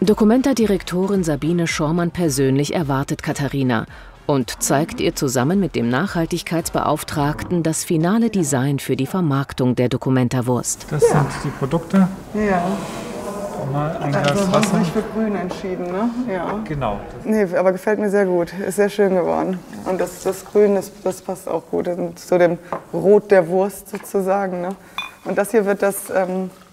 Documenta-Direktorin Sabine Schormann persönlich erwartet Katharina und zeigt ihr zusammen mit dem Nachhaltigkeitsbeauftragten das finale Design für die Vermarktung der Documenta-Wurst. Das sind die Produkte. Ja. Mal ein Also Glas haben Wasser. Sie sich für grün entschieden, ne? Ja. Genau. Nee, aber gefällt mir sehr gut. Ist sehr schön geworden. Und das, das Grün, das, das passt auch gut. Und zu dem Rot der Wurst sozusagen. Ne? Und das hier wird das, ähm, das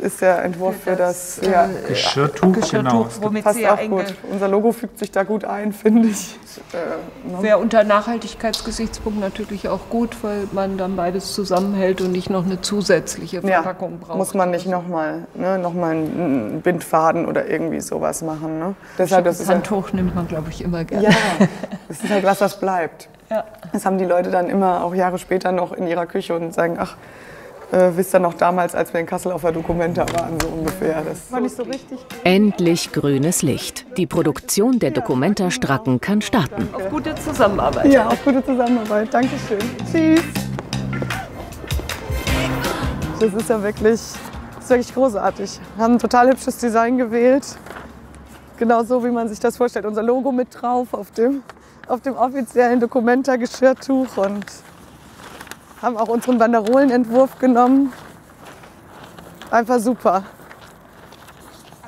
ist der Entwurf für das, ja, Geschirrtuch, genau. womit passt ja auch gut. Unser Logo fügt sich da gut ein, finde ich. Äh, ne? Wäre unter Nachhaltigkeitsgesichtspunkt natürlich auch gut, weil man dann beides zusammenhält und nicht noch eine zusätzliche Verpackung braucht. Muss man nicht nochmal ne, noch mal einen Bindfaden oder irgendwie sowas machen. Ne? Deshalb, das das ist ja- Handtuch nimmt man, glaube ich, immer gerne. Ja, das ist halt was, was bleibt. Ja. Das haben die Leute dann immer auch Jahre später noch in ihrer Küche und sagen, ach, äh, wisst ihr noch damals, als wir in Kassel auf der Dokumenta waren, so ungefähr. Das war nicht so richtig. Endlich grünes Licht. Die Produktion der Documenta-Stracken kann starten. Auf gute Zusammenarbeit. Ja, auf gute Zusammenarbeit. Dankeschön. Tschüss. Das ist ja wirklich, das ist wirklich großartig. Wir haben ein total hübsches Design gewählt. Genau so, wie man sich das vorstellt. Unser Logo mit drauf auf dem, auf dem offiziellen Dokumenta-Geschirrtuch und haben auch unseren Banderolenentwurf genommen. Einfach super.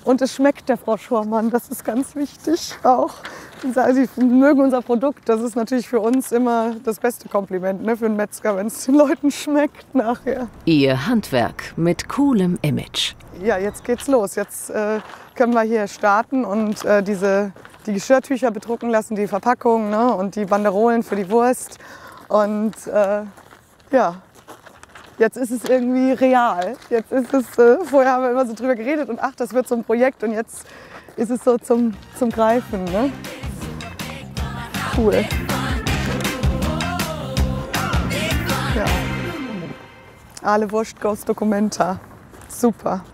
Und es schmeckt der Frau Schormann, das ist ganz wichtig auch. Sie mögen unser Produkt, das ist natürlich für uns immer das beste Kompliment ne, für einen Metzger, wenn es den Leuten schmeckt nachher. Ihr Handwerk mit coolem Image. Ja, jetzt geht's los. Jetzt äh, können wir hier starten und äh, diese, die Geschirrtücher bedrucken lassen, die Verpackung ne, und die Banderolen für die Wurst. Und äh, ja, jetzt ist es irgendwie real. Jetzt ist es, äh, vorher haben wir immer so drüber geredet und ach, das wird so ein Projekt und jetzt ist es so zum, zum Greifen. Ne? Cool. Ja. Ale Wurst Documenta. Super.